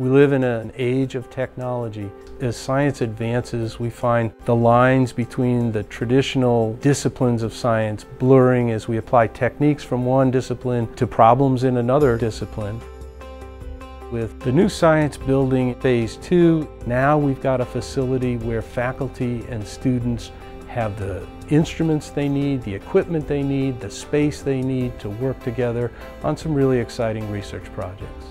We live in an age of technology. As science advances, we find the lines between the traditional disciplines of science blurring as we apply techniques from one discipline to problems in another discipline. With the new science building phase two, now we've got a facility where faculty and students have the instruments they need, the equipment they need, the space they need to work together on some really exciting research projects.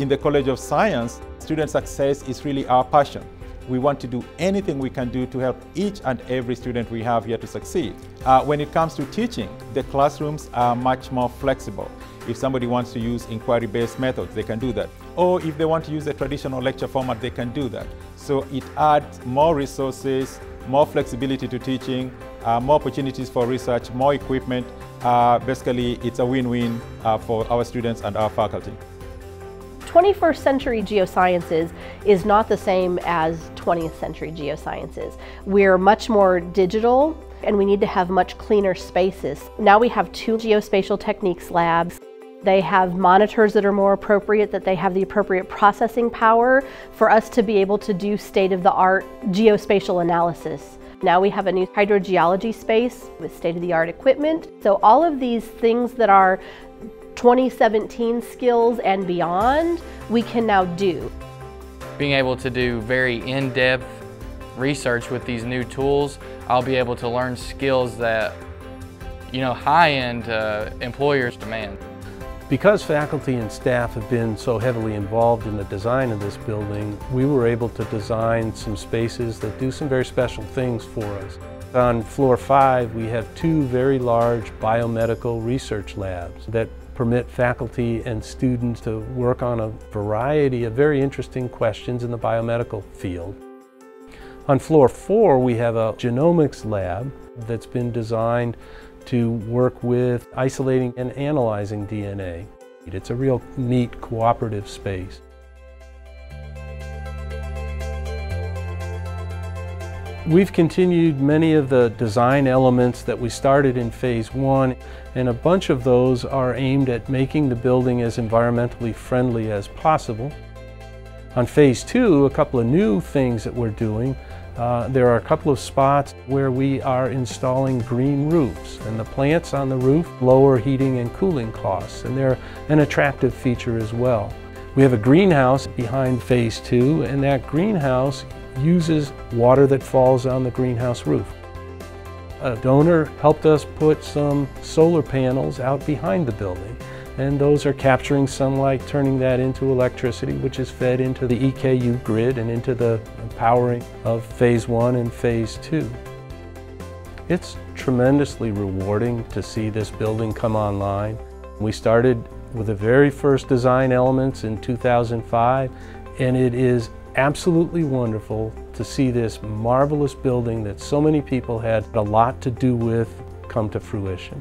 In the College of Science, student success is really our passion. We want to do anything we can do to help each and every student we have here to succeed. Uh, when it comes to teaching, the classrooms are much more flexible. If somebody wants to use inquiry-based methods, they can do that. Or if they want to use a traditional lecture format, they can do that. So it adds more resources, more flexibility to teaching, uh, more opportunities for research, more equipment. Uh, basically, it's a win-win uh, for our students and our faculty. 21st century geosciences is not the same as 20th century geosciences. We're much more digital and we need to have much cleaner spaces. Now we have two geospatial techniques labs. They have monitors that are more appropriate, that they have the appropriate processing power for us to be able to do state-of-the-art geospatial analysis. Now we have a new hydrogeology space with state-of-the-art equipment. So all of these things that are 2017 skills and beyond, we can now do. Being able to do very in-depth research with these new tools, I'll be able to learn skills that, you know, high-end uh, employers demand. Because faculty and staff have been so heavily involved in the design of this building, we were able to design some spaces that do some very special things for us. On floor five, we have two very large biomedical research labs that permit faculty and students to work on a variety of very interesting questions in the biomedical field. On floor four, we have a genomics lab that's been designed to work with isolating and analyzing DNA. It's a real neat cooperative space. We've continued many of the design elements that we started in phase one, and a bunch of those are aimed at making the building as environmentally friendly as possible. On phase two, a couple of new things that we're doing. Uh, there are a couple of spots where we are installing green roofs, and the plants on the roof lower heating and cooling costs, and they're an attractive feature as well. We have a greenhouse behind phase two, and that greenhouse uses water that falls on the greenhouse roof. A donor helped us put some solar panels out behind the building and those are capturing sunlight, turning that into electricity, which is fed into the EKU grid and into the powering of phase one and phase two. It's tremendously rewarding to see this building come online. We started with the very first design elements in 2005, and it is absolutely wonderful to see this marvelous building that so many people had a lot to do with come to fruition.